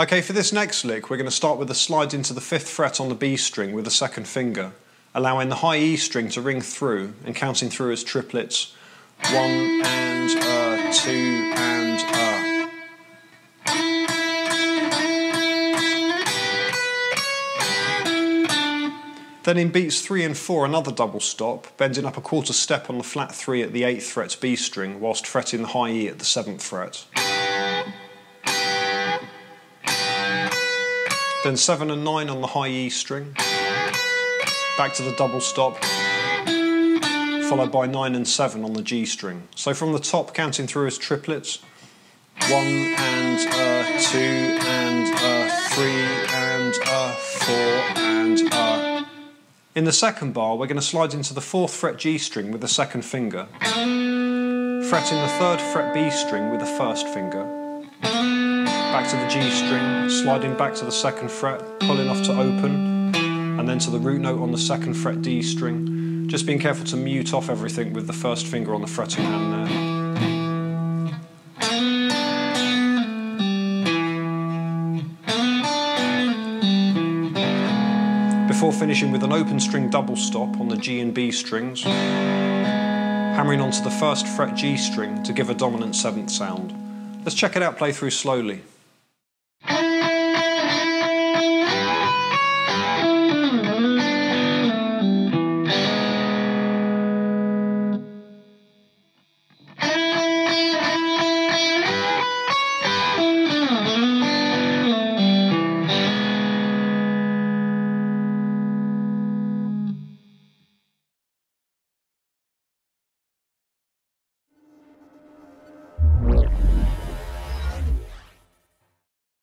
Okay, for this next lick, we're going to start with a slide into the fifth fret on the B string with the second finger, allowing the high E string to ring through and counting through as triplets one and uh, two and uh. Then in beats 3 and 4, another double stop, bending up a quarter step on the flat 3 at the 8th fret B string, whilst fretting the high E at the 7th fret. Then 7 and 9 on the high E string. Back to the double stop. Followed by 9 and 7 on the G string. So from the top, counting through as triplets. 1 and uh, 2 and uh, 3 and uh, 4 and. In the second bar, we're going to slide into the 4th fret G string with the second finger. Fretting the 3rd fret B string with the first finger back to the G string, sliding back to the second fret, pulling off to open, and then to the root note on the second fret D string. Just being careful to mute off everything with the first finger on the fretting hand there. Before finishing with an open string double stop on the G and B strings, hammering onto the first fret G string to give a dominant seventh sound. Let's check it out play through slowly.